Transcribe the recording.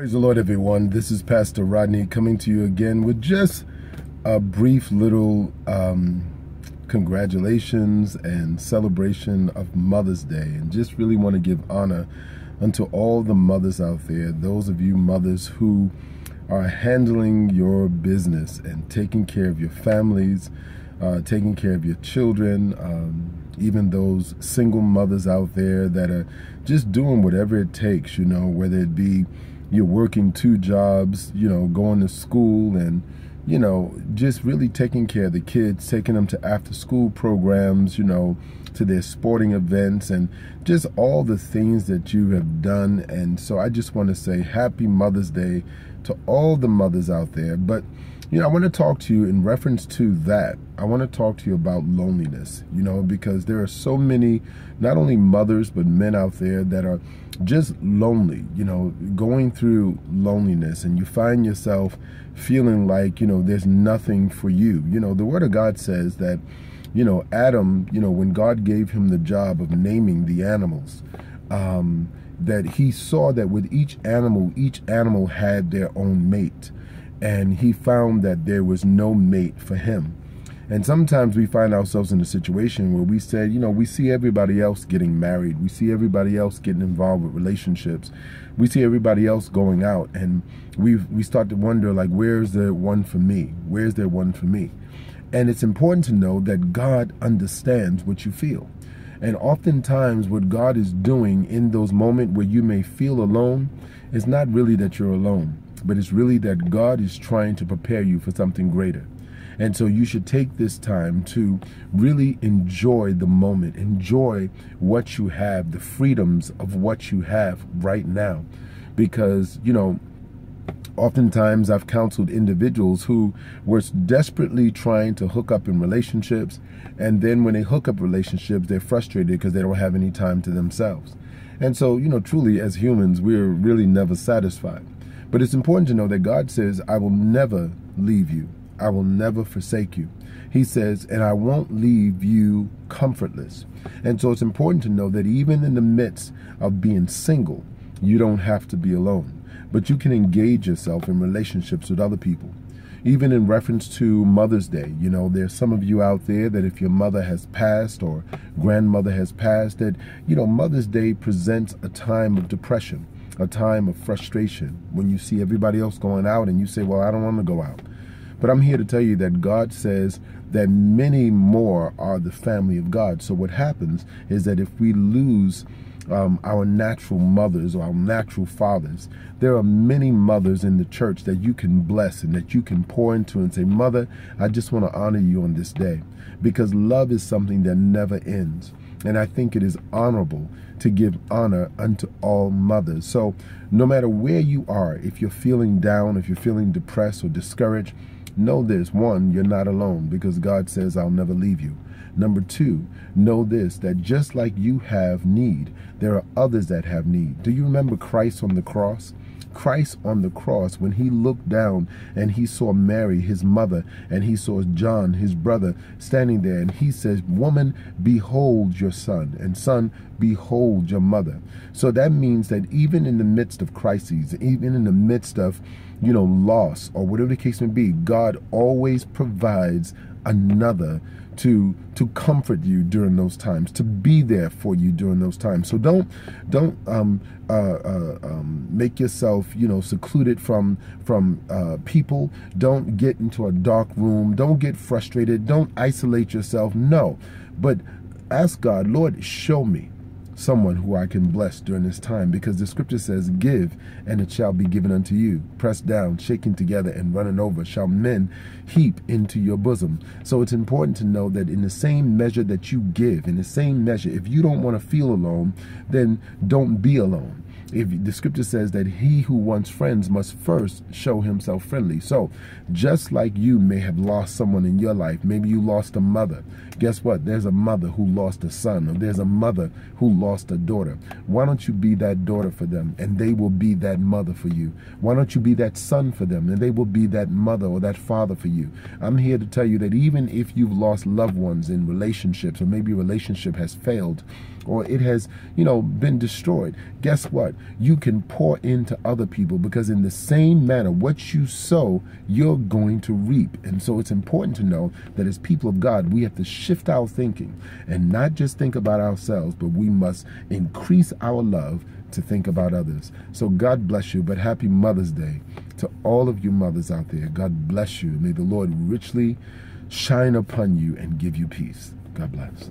Praise the Lord, everyone. This is Pastor Rodney coming to you again with just a brief little um, congratulations and celebration of Mother's Day. And just really want to give honor unto all the mothers out there, those of you mothers who are handling your business and taking care of your families, uh, taking care of your children, um, even those single mothers out there that are just doing whatever it takes, you know, whether it be you're working two jobs, you know, going to school and, you know, just really taking care of the kids, taking them to after school programs, you know, to their sporting events and just all the things that you have done. And so I just want to say happy Mother's Day to all the mothers out there. But, you know, I want to talk to you in reference to that. I want to talk to you about loneliness, you know, because there are so many, not only mothers, but men out there that are just lonely, you know, going through loneliness and you find yourself feeling like, you know, there's nothing for you. You know, the Word of God says that, you know, Adam, you know, when God gave him the job of naming the animals, um, that he saw that with each animal, each animal had their own mate. And he found that there was no mate for him. And sometimes we find ourselves in a situation where we said, you know, we see everybody else getting married. We see everybody else getting involved with relationships. We see everybody else going out and we we start to wonder like where's the one for me? Where's there one for me? And it's important to know that God understands what you feel. And oftentimes what God is doing in those moments where you may feel alone is not really that you're alone, but it's really that God is trying to prepare you for something greater. And so you should take this time to really enjoy the moment, enjoy what you have, the freedoms of what you have right now. Because, you know, oftentimes I've counseled individuals who were desperately trying to hook up in relationships. And then when they hook up relationships, they're frustrated because they don't have any time to themselves. And so, you know, truly as humans, we're really never satisfied. But it's important to know that God says, I will never leave you. I will never forsake you. He says, and I won't leave you comfortless. And so it's important to know that even in the midst of being single, you don't have to be alone, but you can engage yourself in relationships with other people. Even in reference to Mother's Day, you know, there's some of you out there that if your mother has passed or grandmother has passed, that, you know, Mother's Day presents a time of depression, a time of frustration when you see everybody else going out and you say, well, I don't want to go out. But I'm here to tell you that God says that many more are the family of God. So what happens is that if we lose um, our natural mothers or our natural fathers. There are many mothers in the church that you can bless and that you can pour into and say, Mother, I just want to honor you on this day because love is something that never ends. And I think it is honorable to give honor unto all mothers. So no matter where you are, if you're feeling down, if you're feeling depressed or discouraged, Know this one, you're not alone because God says, I'll never leave you. Number two, know this that just like you have need, there are others that have need. Do you remember Christ on the cross? Christ on the cross, when he looked down and he saw Mary, his mother, and he saw John, his brother, standing there, and he says, Woman, behold your son, and son, behold your mother. So that means that even in the midst of crises, even in the midst of, you know, loss or whatever the case may be, God always provides another to to comfort you during those times, to be there for you during those times. So don't don't um, uh, uh, um, make yourself you know secluded from from uh, people. Don't get into a dark room. Don't get frustrated. Don't isolate yourself. No, but ask God, Lord, show me someone who I can bless during this time because the scripture says, Give and it shall be given unto you. Pressed down, shaken together, and running over shall men heap into your bosom. So it's important to know that in the same measure that you give, in the same measure, if you don't want to feel alone, then don't be alone if the scripture says that he who wants friends must first show himself friendly. So just like you may have lost someone in your life, maybe you lost a mother. Guess what? There's a mother who lost a son, or there's a mother who lost a daughter. Why don't you be that daughter for them and they will be that mother for you? Why don't you be that son for them and they will be that mother or that father for you? I'm here to tell you that even if you've lost loved ones in relationships or maybe a relationship has failed, or it has, you know, been destroyed. Guess what? You can pour into other people because in the same manner, what you sow, you're going to reap. And so it's important to know that as people of God, we have to shift our thinking and not just think about ourselves, but we must increase our love to think about others. So God bless you, but happy Mother's Day to all of you mothers out there. God bless you. May the Lord richly shine upon you and give you peace. God bless.